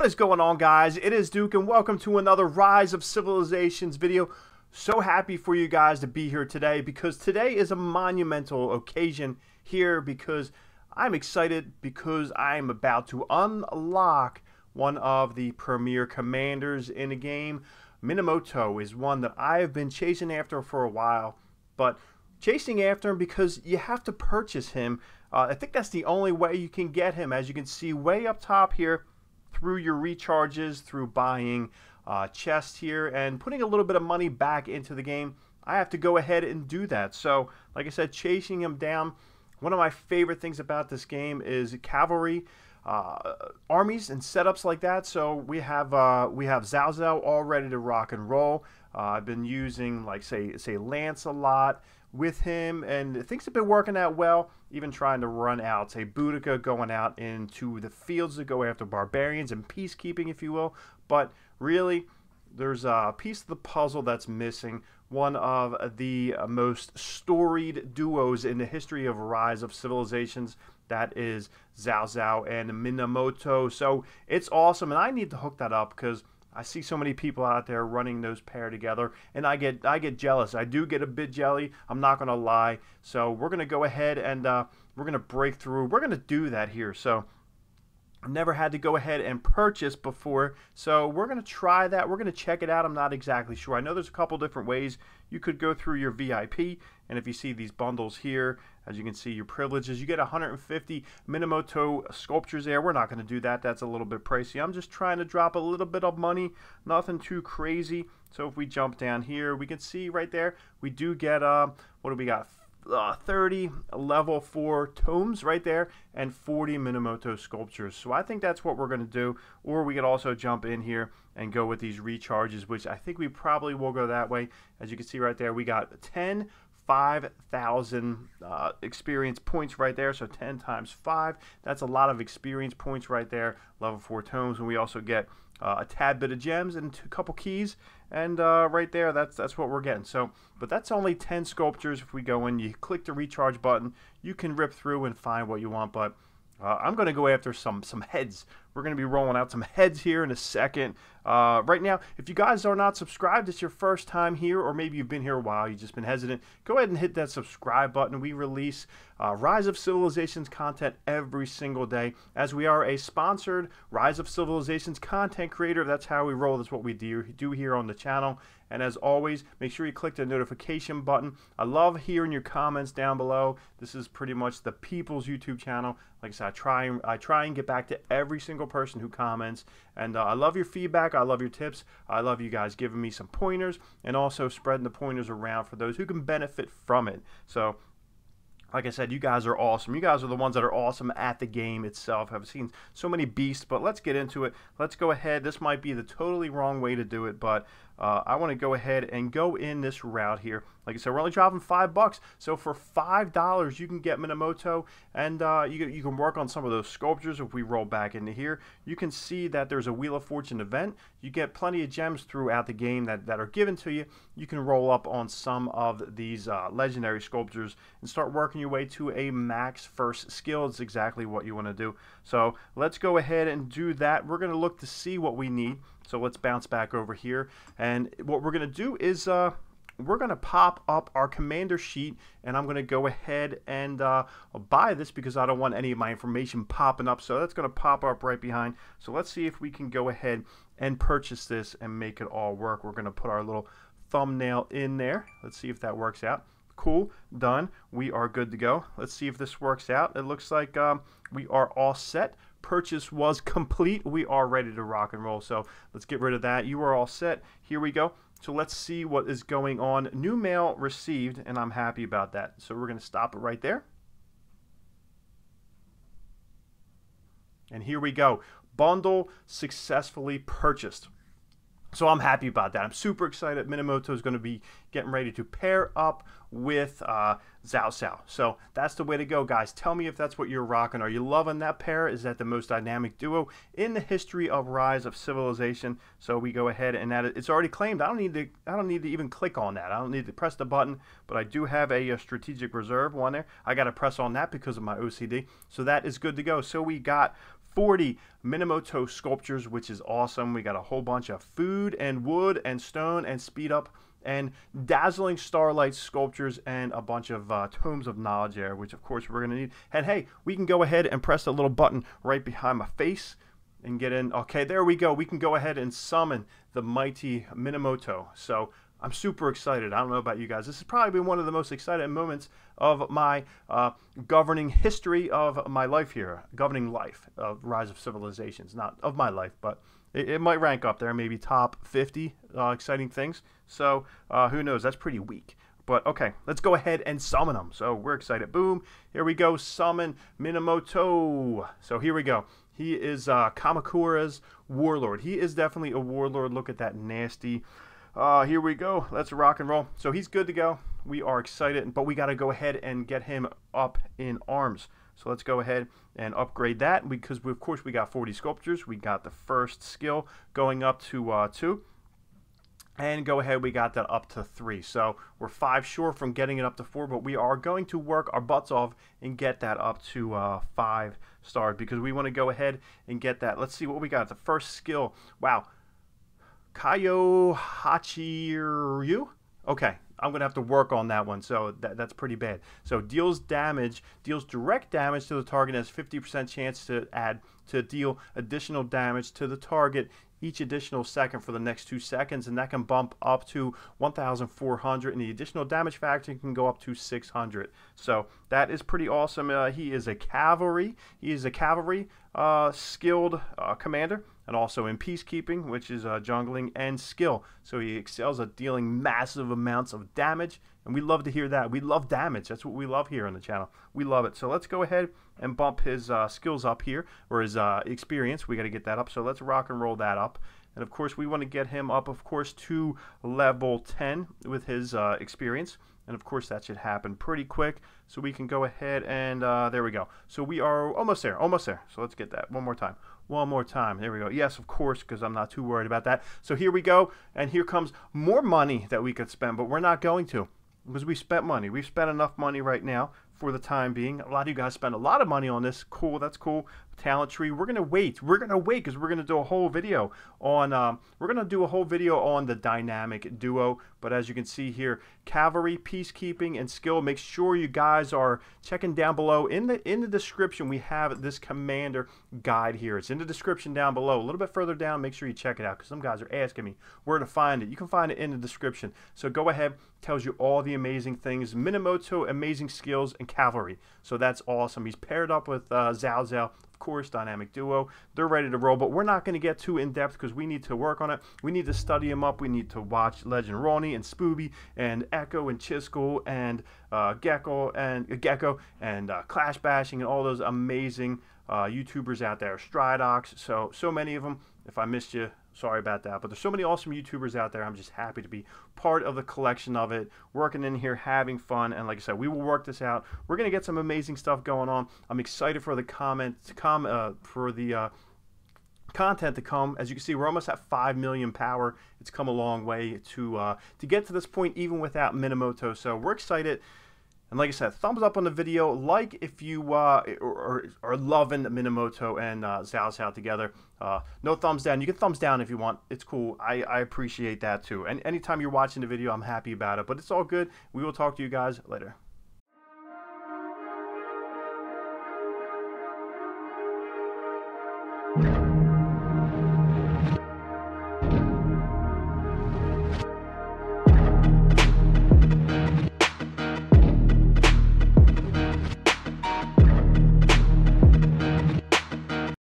What is going on guys? It is Duke and welcome to another Rise of Civilizations video. So happy for you guys to be here today because today is a monumental occasion here because I'm excited because I'm about to unlock one of the premier commanders in the game. Minamoto is one that I have been chasing after for a while, but chasing after him because you have to purchase him. Uh, I think that's the only way you can get him. As you can see way up top here, through your recharges, through buying uh, chests here, and putting a little bit of money back into the game. I have to go ahead and do that. So, like I said, chasing him down. One of my favorite things about this game is cavalry. Uh, armies and setups like that. So we have uh, we have Cao Cao all ready to rock and roll. Uh, I've been using like say say Lance a lot with him, and things have been working out well. Even trying to run out, say, Boudica going out into the fields to go after barbarians and peacekeeping, if you will. But really, there's a piece of the puzzle that's missing. One of the most storied duos in the history of Rise of Civilizations. That is Cao Cao and Minamoto. So it's awesome, and I need to hook that up because I see so many people out there running those pair together, and I get I get jealous. I do get a bit jelly. I'm not gonna lie. So we're gonna go ahead and uh, we're gonna break through. We're gonna do that here. So never had to go ahead and purchase before, so we're going to try that. We're going to check it out. I'm not exactly sure. I know there's a couple different ways you could go through your VIP, and if you see these bundles here, as you can see, your privileges, you get 150 Minamoto sculptures there. We're not going to do that. That's a little bit pricey. I'm just trying to drop a little bit of money, nothing too crazy. So if we jump down here, we can see right there, we do get, uh, what do we got? Uh, 30 level 4 tomes right there and 40 Minamoto sculptures. So I think that's what we're going to do. Or we could also jump in here and go with these recharges, which I think we probably will go that way. As you can see right there, we got 10 5,000 uh, experience points right there. So 10 times 5. That's a lot of experience points right there. Level 4 tomes. And we also get uh, a tad bit of gems and a couple keys and uh, right there that's that's what we're getting so but that's only 10 sculptures if we go in you click the recharge button you can rip through and find what you want but uh, I'm going to go after some some heads. We're going to be rolling out some heads here in a second. Uh, right now, if you guys are not subscribed, it's your first time here, or maybe you've been here a while, you've just been hesitant, go ahead and hit that subscribe button. We release uh, Rise of Civilizations content every single day. As we are a sponsored Rise of Civilizations content creator, that's how we roll. That's what we do, do here on the channel. And as always, make sure you click the notification button. I love hearing your comments down below. This is pretty much the people's YouTube channel. Like I said, I try, and I try and get back to every single person who comments. And uh, I love your feedback. I love your tips. I love you guys giving me some pointers and also spreading the pointers around for those who can benefit from it. So like I said, you guys are awesome. You guys are the ones that are awesome at the game itself. I've seen so many beasts, but let's get into it. Let's go ahead. This might be the totally wrong way to do it, but uh, I want to go ahead and go in this route here. Like I said, we're only dropping five bucks. So for five dollars, you can get Minamoto, and uh, you, you can work on some of those sculptures. If we roll back into here, you can see that there's a Wheel of Fortune event. You get plenty of gems throughout the game that, that are given to you. You can roll up on some of these uh, legendary sculptures and start working your way to a max first skill. It's exactly what you want to do. So let's go ahead and do that. We're going to look to see what we need. So let's bounce back over here. And what we're going to do is uh, we're going to pop up our commander sheet and I'm going to go ahead and uh, buy this because I don't want any of my information popping up. So that's going to pop up right behind. So let's see if we can go ahead and purchase this and make it all work. We're going to put our little thumbnail in there. Let's see if that works out. Cool, done. We are good to go. Let's see if this works out. It looks like um, we are all set purchase was complete. We are ready to rock and roll. So let's get rid of that. You are all set. Here we go. So let's see what is going on. New mail received, and I'm happy about that. So we're going to stop it right there. And here we go. Bundle successfully purchased. So I'm happy about that. I'm super excited. Minamoto is going to be getting ready to pair up with uh, Cao. So that's the way to go, guys. Tell me if that's what you're rocking. Are you loving that pair? Is that the most dynamic duo in the history of Rise of Civilization? So we go ahead and that it's already claimed. I don't need to. I don't need to even click on that. I don't need to press the button. But I do have a, a strategic reserve one there. I got to press on that because of my OCD. So that is good to go. So we got 40 Minamoto sculptures, which is awesome. We got a whole bunch of food and wood and stone and speed up and dazzling starlight sculptures and a bunch of uh, tomes of knowledge there, which of course we're going to need. And hey, we can go ahead and press the little button right behind my face and get in. Okay, there we go. We can go ahead and summon the mighty Minamoto. So I'm super excited. I don't know about you guys. This has probably been one of the most exciting moments of my uh, governing history of my life here, governing life, of Rise of Civilizations. Not of my life, but it, it might rank up there, maybe top 50 uh, exciting things. So uh, who knows? That's pretty weak. But okay, let's go ahead and summon them. So we're excited. Boom. Here we go. Summon Minamoto. So here we go. He is uh, Kamakura's warlord. He is definitely a warlord. Look at that nasty. Uh, here we go. Let's rock and roll. So he's good to go. We are excited, but we got to go ahead and get him up in arms. So let's go ahead and upgrade that because, we, of course, we got 40 sculptures. We got the first skill going up to uh, 2. And go ahead, we got that up to 3. So we're 5 short from getting it up to 4, but we are going to work our butts off and get that up to uh, 5 stars because we want to go ahead and get that. Let's see what we got. The first skill. Wow. Kayo Hachiryu? Okay, I'm going to have to work on that one. So that, that's pretty bad. So deals damage, deals direct damage to the target, has 50% chance to add to deal additional damage to the target each additional second for the next two seconds, and that can bump up to 1,400, and the additional damage factor can go up to 600. So that is pretty awesome. Uh, he is a cavalry. He is a cavalry uh, skilled uh, commander and also in peacekeeping, which is uh, jungling, and skill. So he excels at dealing massive amounts of damage, and we love to hear that. We love damage. That's what we love here on the channel. We love it. So let's go ahead and bump his uh, skills up here, or his uh, experience. We got to get that up. So let's rock and roll that up. And of course, we want to get him up, of course, to level 10 with his uh, experience. And of course, that should happen pretty quick. So we can go ahead and uh, there we go. So we are almost there, almost there. So let's get that one more time. One more time. There we go. Yes, of course, because I'm not too worried about that. So here we go. And here comes more money that we could spend, but we're not going to because we spent money. We've spent enough money right now for the time being. A lot of you guys spend a lot of money on this. Cool, that's cool. Talent tree. We're gonna wait. We're gonna wait because we're gonna do a whole video on. Um, we're gonna do a whole video on the dynamic duo. But as you can see here, cavalry, peacekeeping, and skill. Make sure you guys are checking down below in the in the description. We have this commander guide here. It's in the description down below. A little bit further down. Make sure you check it out because some guys are asking me where to find it. You can find it in the description. So go ahead. Tells you all the amazing things. Minamoto, amazing skills, and cavalry. So that's awesome. He's paired up with uh, Cao course, Dynamic Duo. They're ready to roll, but we're not going to get too in depth because we need to work on it. We need to study them up. We need to watch Legend Ronnie and Spooby and Echo and Chisco and uh, Gekko and uh, Gekko and uh, Clash Bashing and all those amazing uh, YouTubers out there. Stridox, so so many of them. If I missed you, sorry about that. But there's so many awesome YouTubers out there. I'm just happy to be part of the collection of it, working in here, having fun. And like I said, we will work this out. We're gonna get some amazing stuff going on. I'm excited for the comment to come uh, for the. Uh, content to come. As you can see, we're almost at 5 million power. It's come a long way to uh, to get to this point even without Minamoto. So we're excited. And like I said, thumbs up on the video. Like if you uh, are, are loving Minamoto and uh, Cao Cao together. Uh, no thumbs down. You can thumbs down if you want. It's cool. I, I appreciate that too. And anytime you're watching the video, I'm happy about it. But it's all good. We will talk to you guys later.